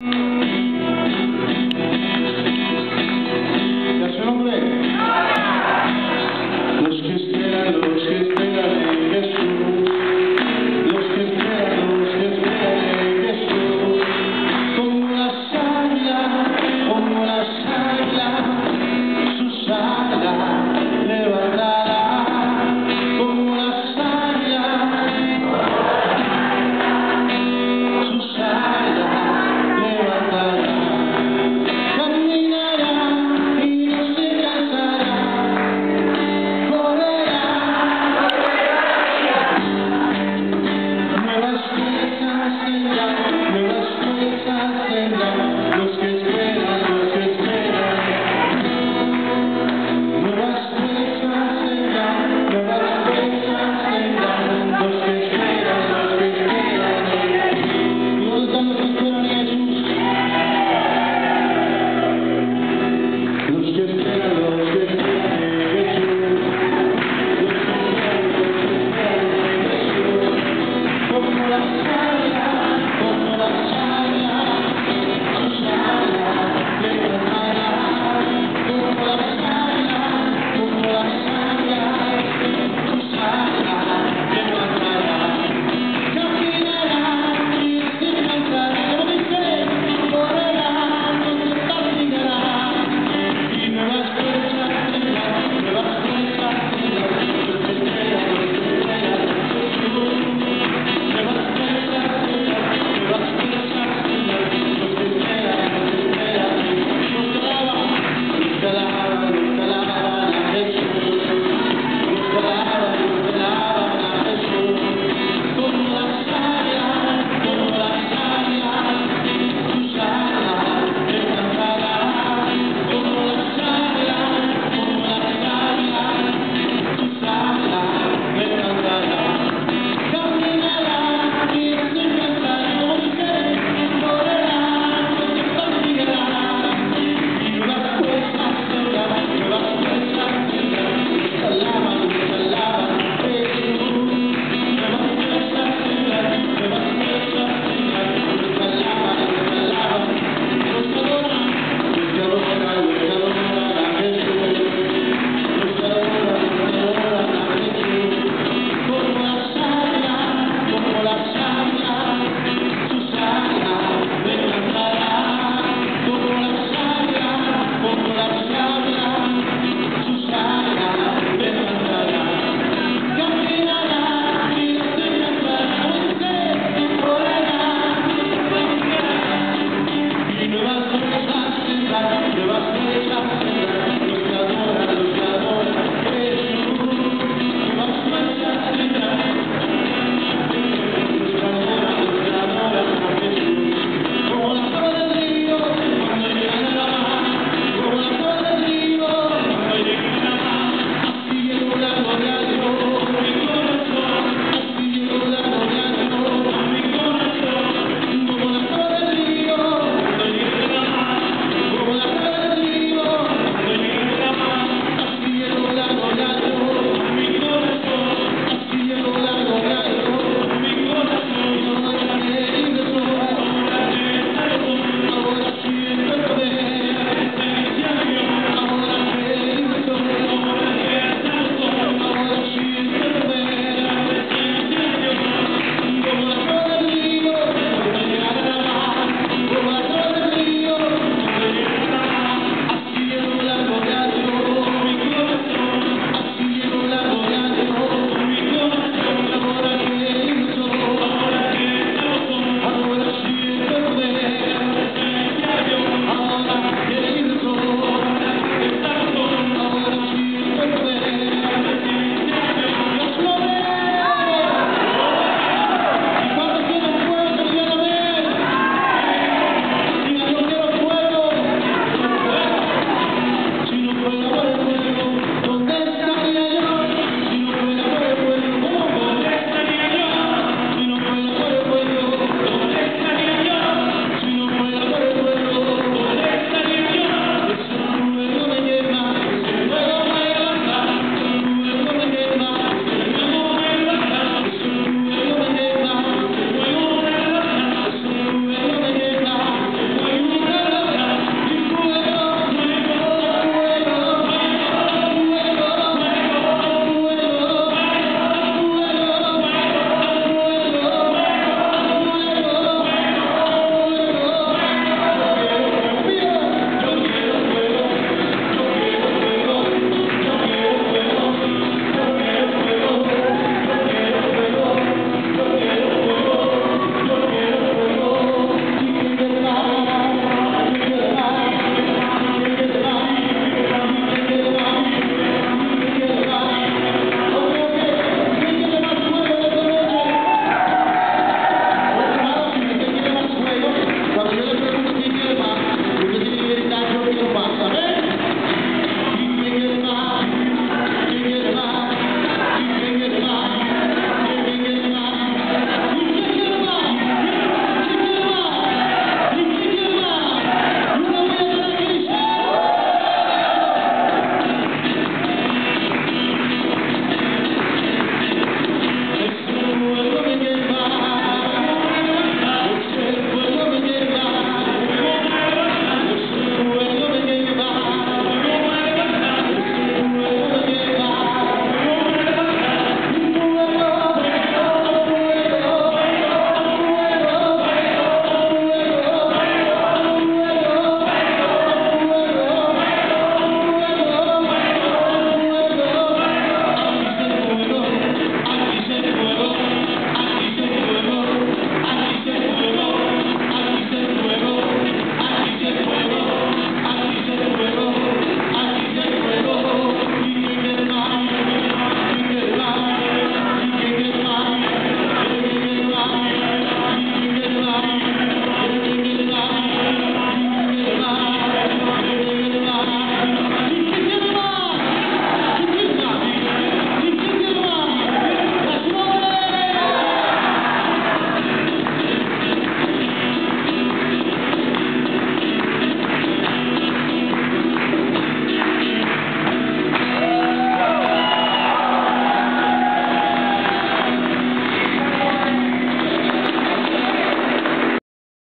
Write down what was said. Mm-hmm.